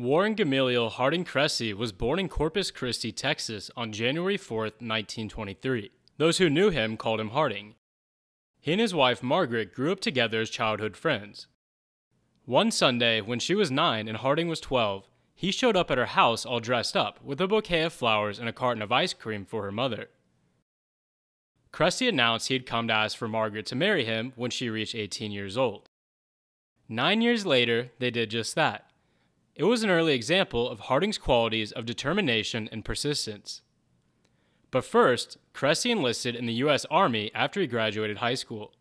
Warren Gamaliel Harding Crecy was born in Corpus Christi, Texas on January 4, 1923. Those who knew him called him Harding. He and his wife Margaret grew up together as childhood friends. One Sunday, when she was nine and Harding was 12, he showed up at her house all dressed up with a bouquet of flowers and a carton of ice cream for her mother. Crecy announced he had come to ask for Margaret to marry him when she reached 18 years old. Nine years later, they did just that. It was an early example of Harding's qualities of determination and persistence. But first, Crecy enlisted in the U.S. Army after he graduated high school.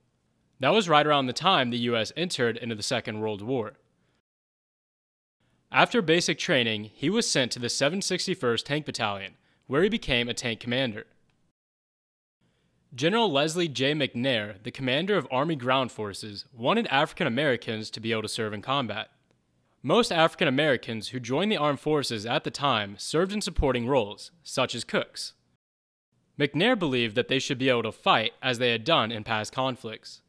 That was right around the time the U.S. entered into the Second World War. After basic training, he was sent to the 761st Tank Battalion, where he became a tank commander. General Leslie J. McNair, the commander of Army Ground Forces, wanted African Americans to be able to serve in combat. Most African Americans who joined the armed forces at the time served in supporting roles, such as cooks. McNair believed that they should be able to fight as they had done in past conflicts.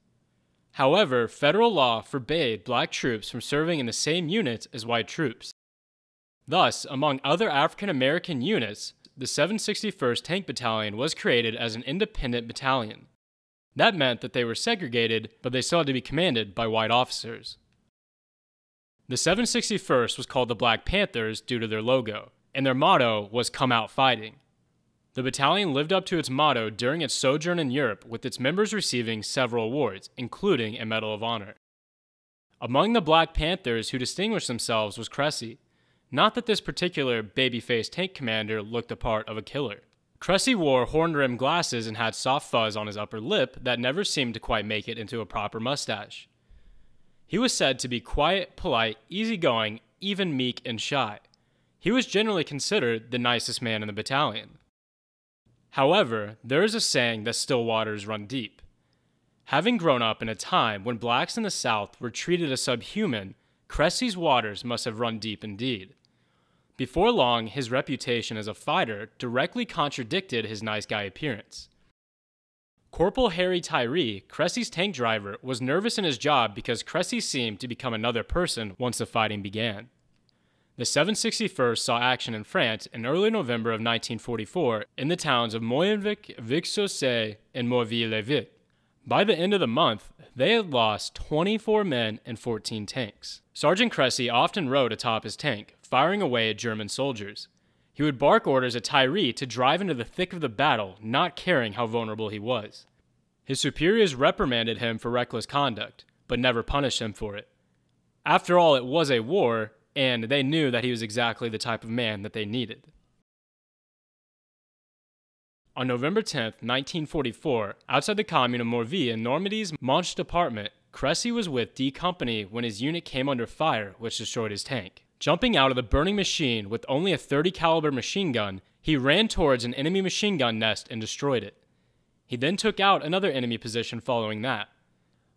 However, federal law forbade black troops from serving in the same units as white troops. Thus, among other African American units, the 761st Tank Battalion was created as an independent battalion. That meant that they were segregated, but they still had to be commanded by white officers. The 761st was called the Black Panthers due to their logo, and their motto was Come Out Fighting. The battalion lived up to its motto during its sojourn in Europe, with its members receiving several awards, including a Medal of Honor. Among the Black Panthers who distinguished themselves was Crecy. Not that this particular baby-faced tank commander looked the part of a killer. Crecy wore horn-rimmed glasses and had soft fuzz on his upper lip that never seemed to quite make it into a proper mustache. He was said to be quiet, polite, easygoing, even meek and shy. He was generally considered the nicest man in the battalion. However, there is a saying that still waters run deep. Having grown up in a time when blacks in the South were treated as subhuman, Crecy's waters must have run deep indeed. Before long, his reputation as a fighter directly contradicted his nice guy appearance. Corporal Harry Tyree, Crecy's tank driver, was nervous in his job because Crecy seemed to become another person once the fighting began. The 761st saw action in France in early November of 1944 in the towns of Moyenvic, Vic-sur-Seille, and Morville-lès-Vic. By the end of the month, they had lost 24 men and 14 tanks. Sergeant Crecy often rode atop his tank, firing away at German soldiers. He would bark orders at Tyree to drive into the thick of the battle, not caring how vulnerable he was. His superiors reprimanded him for reckless conduct, but never punished him for it. After all, it was a war, and they knew that he was exactly the type of man that they needed. On November 10, 1944, outside the commune of Morville in Normandy's Manche department, Crecy was with D Company when his unit came under fire, which destroyed his tank. Jumping out of the burning machine with only a 30 caliber machine gun, he ran towards an enemy machine gun nest and destroyed it. He then took out another enemy position following that.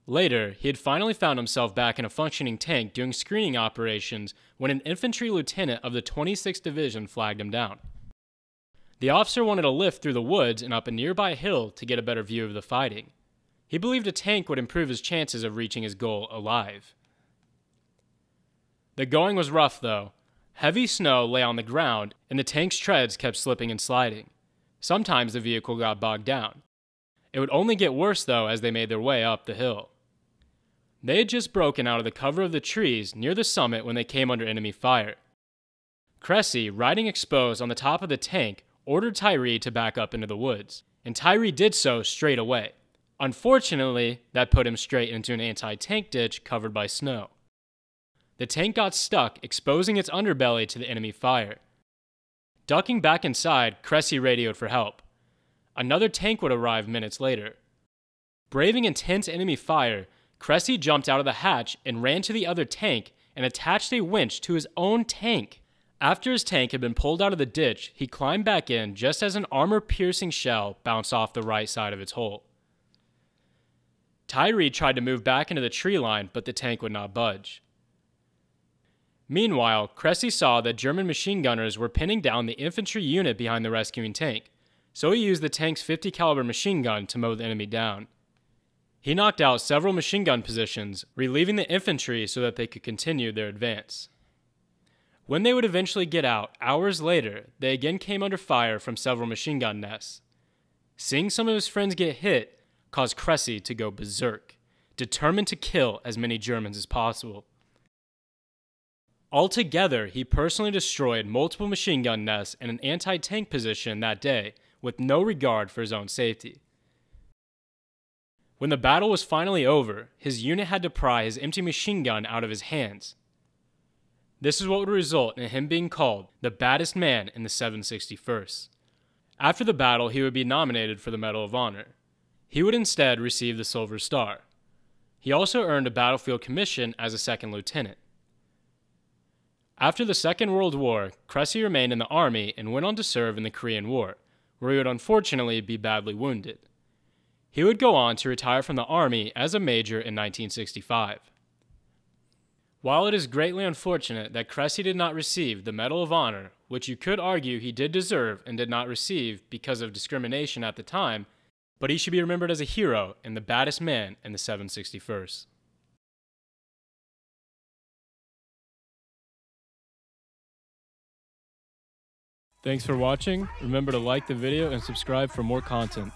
Later, he had finally found himself back in a functioning tank doing screening operations when an infantry lieutenant of the 26th Division flagged him down. The officer wanted a lift through the woods and up a nearby hill to get a better view of the fighting. He believed a tank would improve his chances of reaching his goal alive. The going was rough, though. Heavy snow lay on the ground, and the tank's treads kept slipping and sliding. Sometimes the vehicle got bogged down. It would only get worse, though, as they made their way up the hill. They had just broken out of the cover of the trees near the summit when they came under enemy fire. Crecy, riding exposed on the top of the tank, ordered Tyree to back up into the woods, and Tyree did so straight away. Unfortunately, that put him straight into an anti tank ditch covered by snow. The tank got stuck, exposing its underbelly to the enemy fire. Ducking back inside, Crecy radioed for help. Another tank would arrive minutes later. Braving intense enemy fire, Crecy jumped out of the hatch and ran to the other tank and attached a winch to his own tank. After his tank had been pulled out of the ditch, he climbed back in just as an armor piercing shell bounced off the right side of its hull. Tyree tried to move back into the tree line, but the tank would not budge. Meanwhile, Crecy saw that German machine gunners were pinning down the infantry unit behind the rescuing tank, so he used the tank's 50 caliber machine gun to mow the enemy down. He knocked out several machine gun positions, relieving the infantry so that they could continue their advance. When they would eventually get out, hours later, they again came under fire from several machine gun nests. Seeing some of his friends get hit caused Crecy to go berserk, determined to kill as many Germans as possible. Altogether, he personally destroyed multiple machine gun nests and an anti tank position that day with no regard for his own safety. When the battle was finally over, his unit had to pry his empty machine gun out of his hands. This is what would result in him being called the baddest man in the 761st. After the battle, he would be nominated for the Medal of Honor. He would instead receive the Silver Star. He also earned a battlefield commission as a second lieutenant. After the Second World War, Crecy remained in the Army and went on to serve in the Korean War, where he would unfortunately be badly wounded. He would go on to retire from the Army as a major in 1965. While it is greatly unfortunate that Crecy did not receive the Medal of Honor, which you could argue he did deserve and did not receive because of discrimination at the time, but he should be remembered as a hero and the baddest man in the 761st. Thanks for watching. Remember to like the video and subscribe for more content.